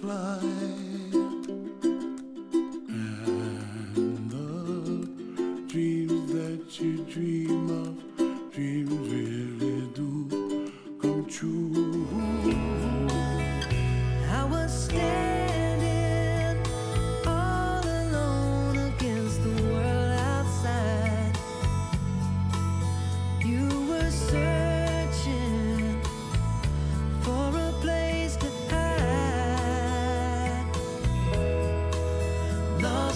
fly and the dreams that you dream of dreams really do come true.